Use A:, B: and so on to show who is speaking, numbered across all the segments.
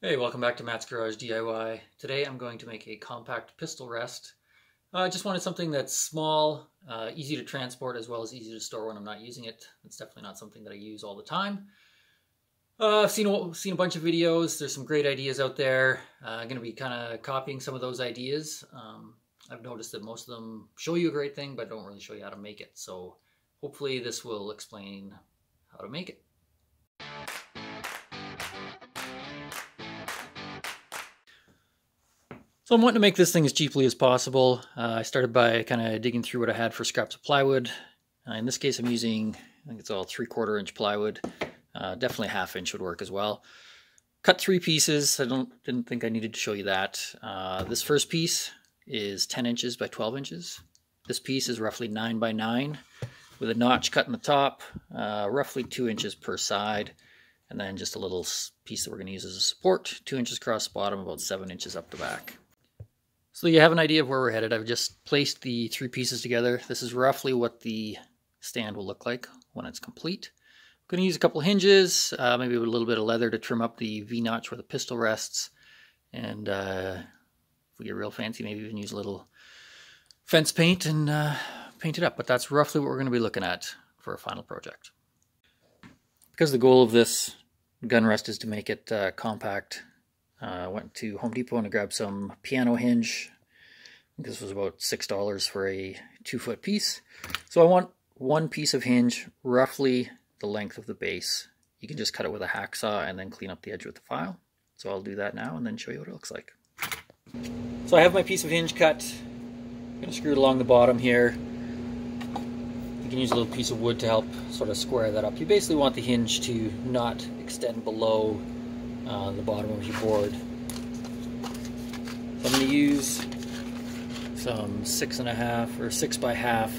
A: Hey, welcome back to Matt's Garage DIY. Today I'm going to make a compact pistol rest. Uh, I just wanted something that's small, uh, easy to transport, as well as easy to store when I'm not using it. It's definitely not something that I use all the time. Uh, I've seen a, seen a bunch of videos. There's some great ideas out there. Uh, I'm going to be kind of copying some of those ideas. Um, I've noticed that most of them show you a great thing, but don't really show you how to make it. So hopefully this will explain how to make it. So I'm wanting to make this thing as cheaply as possible. Uh, I started by kind of digging through what I had for scraps of plywood. Uh, in this case, I'm using, I think it's all three quarter inch plywood. Uh, definitely half inch would work as well. Cut three pieces. I don't didn't think I needed to show you that. Uh, this first piece is 10 inches by 12 inches. This piece is roughly 9 by 9 with a notch cut in the top, uh, roughly 2 inches per side, and then just a little piece that we're going to use as a support, 2 inches across the bottom, about 7 inches up the back. So you have an idea of where we're headed. I've just placed the three pieces together. This is roughly what the stand will look like when it's complete. I'm going to use a couple hinges, uh, maybe a little bit of leather to trim up the V-notch where the pistol rests. And uh, if we get real fancy, maybe even use a little fence paint and uh, paint it up. But that's roughly what we're going to be looking at for a final project. Because the goal of this gun rest is to make it uh, compact I uh, went to Home Depot and I grabbed some piano hinge. This was about $6 for a two foot piece. So I want one piece of hinge roughly the length of the base. You can just cut it with a hacksaw and then clean up the edge with the file. So I'll do that now and then show you what it looks like. So I have my piece of hinge cut. I'm to screw it along the bottom here. You can use a little piece of wood to help sort of square that up. You basically want the hinge to not extend below uh, the bottom of your board. So I'm going to use some six and a half or six by half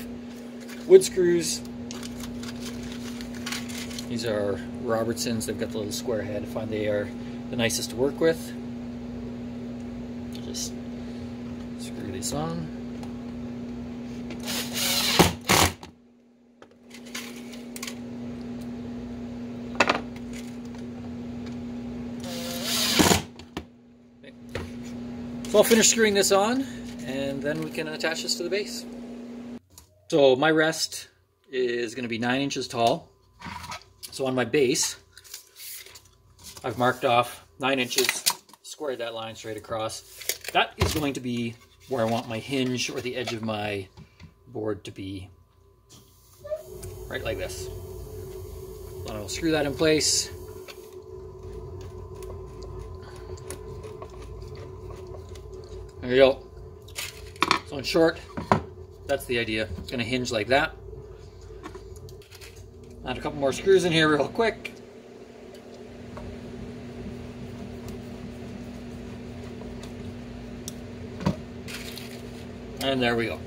A: wood screws. These are Robertsons. They've got the little square head. I find they are the nicest to work with. Just screw this on. So I'll finish screwing this on and then we can attach this to the base. So my rest is going to be 9 inches tall. So on my base, I've marked off 9 inches, squared that line straight across. That is going to be where I want my hinge or the edge of my board to be. Right like this. And I'll screw that in place. There you go. So in short, that's the idea. It's going to hinge like that. Add a couple more screws in here real quick. And there we go.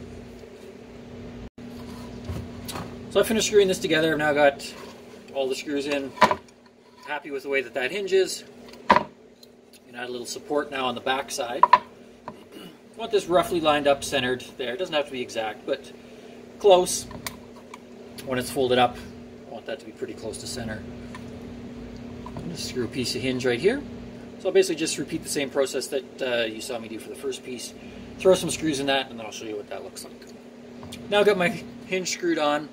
A: So I finished screwing this together. I've now got all the screws in. Happy with the way that that hinges. And add a little support now on the back side want this roughly lined up, centered there. It doesn't have to be exact, but close. When it's folded up, I want that to be pretty close to center. I'm going to screw a piece of hinge right here. So I'll basically just repeat the same process that uh, you saw me do for the first piece. Throw some screws in that, and then I'll show you what that looks like. Now I've got my hinge screwed on.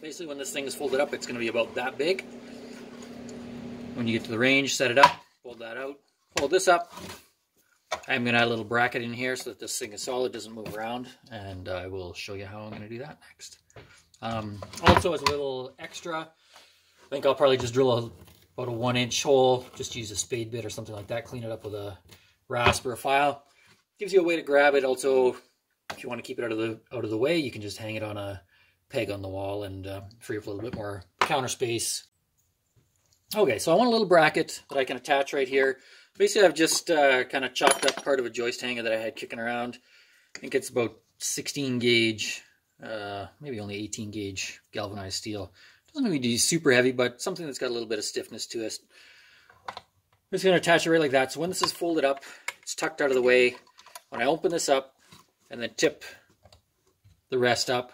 A: Basically, when this thing is folded up, it's going to be about that big. When you get to the range, set it up, fold that out, fold this up, I'm going to add a little bracket in here so that this thing is solid, doesn't move around, and I will show you how I'm going to do that next. Um, also, as a little extra, I think I'll probably just drill a, about a one inch hole, just use a spade bit or something like that, clean it up with a rasp or a file. Gives you a way to grab it. Also, if you want to keep it out of the out of the way, you can just hang it on a peg on the wall and uh, free up a little bit more counter space. Okay, so I want a little bracket that I can attach right here. Basically, I've just uh, kind of chopped up part of a joist hanger that I had kicking around. I think it's about 16 gauge, uh, maybe only 18 gauge galvanized steel. Doesn't need to be super heavy, but something that's got a little bit of stiffness to it. I'm just going to attach it right like that. So when this is folded up, it's tucked out of the way. When I open this up and then tip the rest up,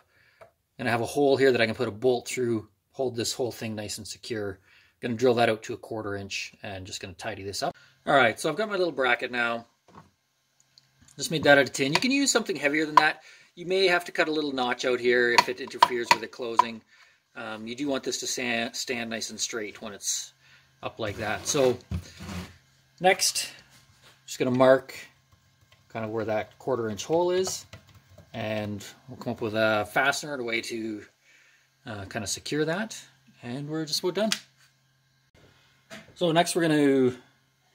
A: and I have a hole here that I can put a bolt through, hold this whole thing nice and secure I'm Going to drill that out to a quarter inch and just going to tidy this up. All right, so I've got my little bracket now. Just made that out of tin. You can use something heavier than that. You may have to cut a little notch out here if it interferes with it closing. Um, you do want this to stand, nice and straight when it's up like that. So next, just going to mark kind of where that quarter inch hole is. And we'll come up with a fastener, and a way to uh, kind of secure that. And we're just about done. So next we're going to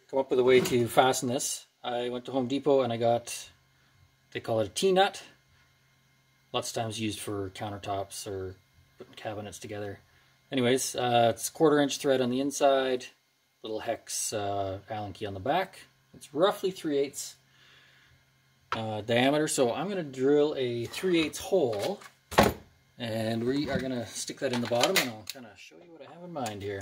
A: come up with a way to fasten this. I went to Home Depot and I got, they call it a T-nut. Lots of times used for countertops or putting cabinets together. Anyways, uh, it's quarter inch thread on the inside, little hex uh, Allen key on the back. It's roughly 3 eighths uh, diameter, so I'm going to drill a 3 eighths hole, and we are going to stick that in the bottom, and I'll kind of show you what I have in mind here.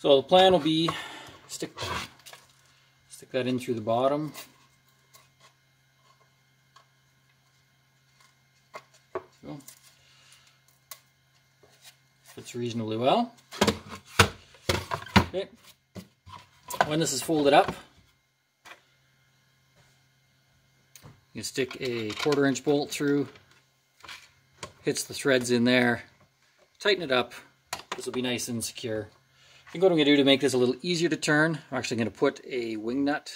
A: So the plan will be stick stick that in through the bottom. Fits reasonably well. Okay. When this is folded up, you stick a quarter inch bolt through, hits the threads in there, tighten it up. This will be nice and secure. And what I'm going to do to make this a little easier to turn, I'm actually going to put a wing nut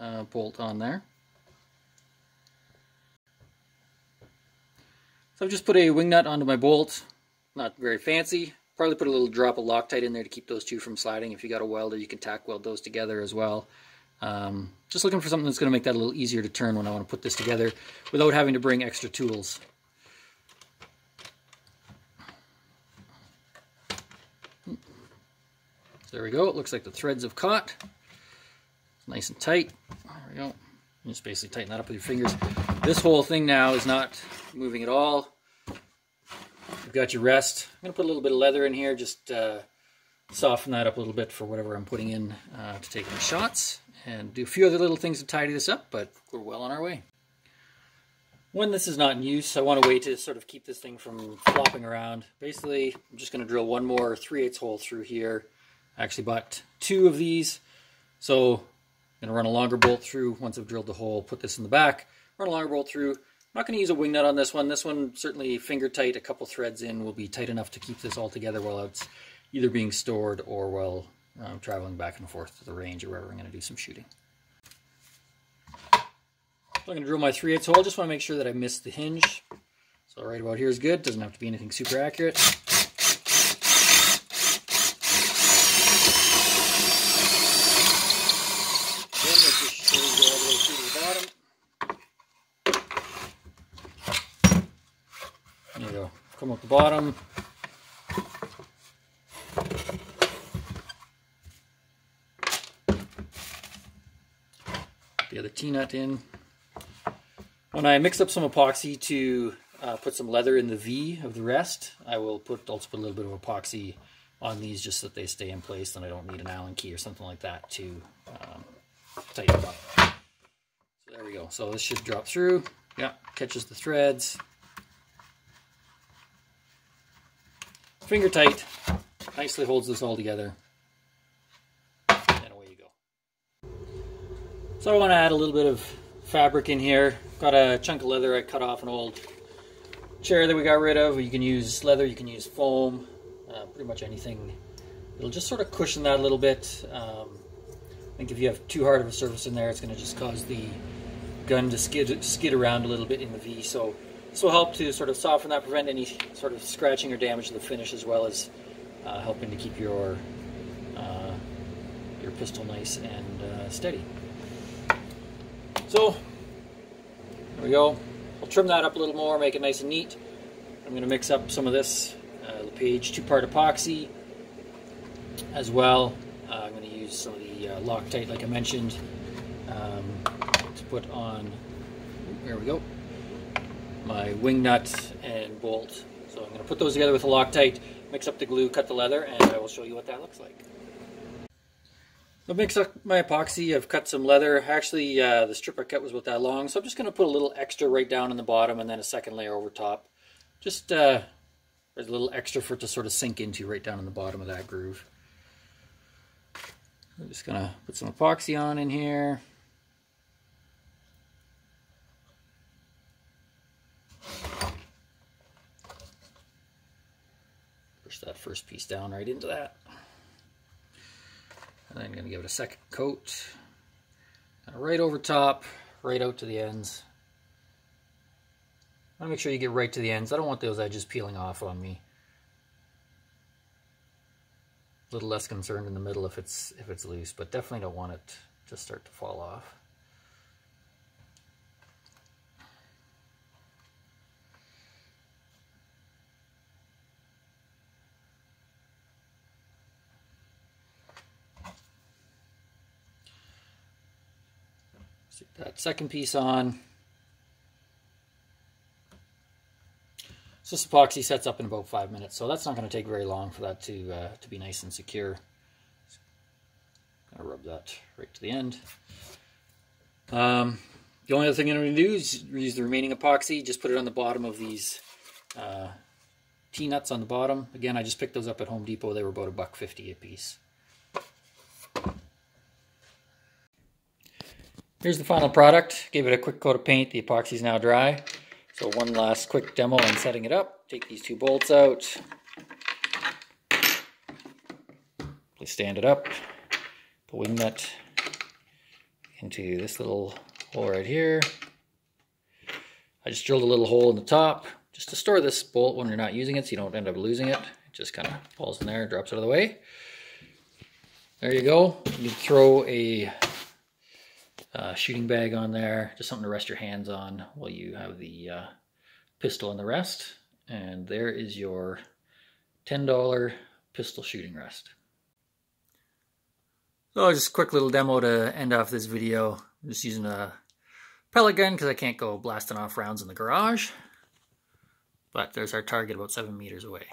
A: uh, bolt on there. So I've just put a wing nut onto my bolt, not very fancy. Probably put a little drop of Loctite in there to keep those two from sliding. If you got a welder, you can tack weld those together as well. Um, just looking for something that's going to make that a little easier to turn when I want to put this together without having to bring extra tools. There we go. It looks like the threads have caught. It's nice and tight. There we go. You just basically tighten that up with your fingers. This whole thing now is not moving at all. You've got your rest. I'm going to put a little bit of leather in here, just uh, soften that up a little bit for whatever I'm putting in uh, to take my shots. And do a few other little things to tidy this up, but we're well on our way. When this is not in use, I want to wait to sort of keep this thing from flopping around. Basically, I'm just going to drill one more 3 8 hole through here I actually bought two of these. So I'm going to run a longer bolt through once I've drilled the hole, put this in the back, run a longer bolt through. I'm not going to use a wing nut on this one. This one certainly finger tight, a couple threads in will be tight enough to keep this all together while it's either being stored or while um, traveling back and forth to the range or wherever I'm going to do some shooting. So I'm going to drill my 3 8 hole. I just want to make sure that I missed the hinge. So right about here is good. Doesn't have to be anything super accurate. Come up the bottom. The other T-nut in. When I mix up some epoxy to uh, put some leather in the V of the rest, I will put also put a little bit of epoxy on these just so that they stay in place and I don't need an Allen key or something like that to um, tighten them up. So there we go. So this should drop through. Yeah, catches the threads. Finger tight, nicely holds this all together. And away you go. So I want to add a little bit of fabric in here. Got a chunk of leather I cut off an old chair that we got rid of. You can use leather, you can use foam, uh, pretty much anything. It'll just sort of cushion that a little bit. Um, I think if you have too hard of a surface in there, it's going to just cause the gun to skid, skid around a little bit in the V. So this will help to sort of soften that, prevent any sort of scratching or damage to the finish, as well as uh, helping to keep your uh, your pistol nice and uh, steady. So there we go. I'll trim that up a little more, make it nice and neat. I'm going to mix up some of this uh, LePage two-part epoxy as well. Uh, I'm going to use some of the uh, Loctite, like I mentioned, um, to put on. There we go my wing nut and bolt. So I'm going to put those together with a Loctite, mix up the glue, cut the leather, and I will show you what that looks like. I've mixed up my epoxy. I've cut some leather. Actually, uh, the strip I cut was about that long, so I'm just going to put a little extra right down in the bottom and then a second layer over top. Just uh, a little extra for it to sort of sink into right down in the bottom of that groove. I'm just going to put some epoxy on in here. Push that first piece down right into that. And then I'm going to give it a second coat. Right over top, right out to the ends. I want to make sure you get right to the ends. I don't want those edges peeling off on me. A little less concerned in the middle if it's if it's loose, but definitely don't want it to start to fall off. Stick that second piece on. So this epoxy sets up in about five minutes, so that's not going to take very long for that to uh, to be nice and secure. Gonna rub that right to the end. Um, the only other thing I'm going to do is use the remaining epoxy. Just put it on the bottom of these uh, T-nuts on the bottom. Again, I just picked those up at Home Depot. They were about a buck fifty a piece. Here's the final product. Gave it a quick coat of paint. The epoxy is now dry. So one last quick demo on setting it up. Take these two bolts out. Please stand it up. Put the wing nut into this little hole right here. I just drilled a little hole in the top just to store this bolt when you're not using it so you don't end up losing it. It just kind of falls in there, and drops out of the way. There you go. You throw a uh, shooting bag on there, just something to rest your hands on while you have the uh, pistol and the rest. And there is your $10 pistol shooting rest. So just a quick little demo to end off this video. I'm just using a pellet gun because I can't go blasting off rounds in the garage. But there's our target about seven meters away.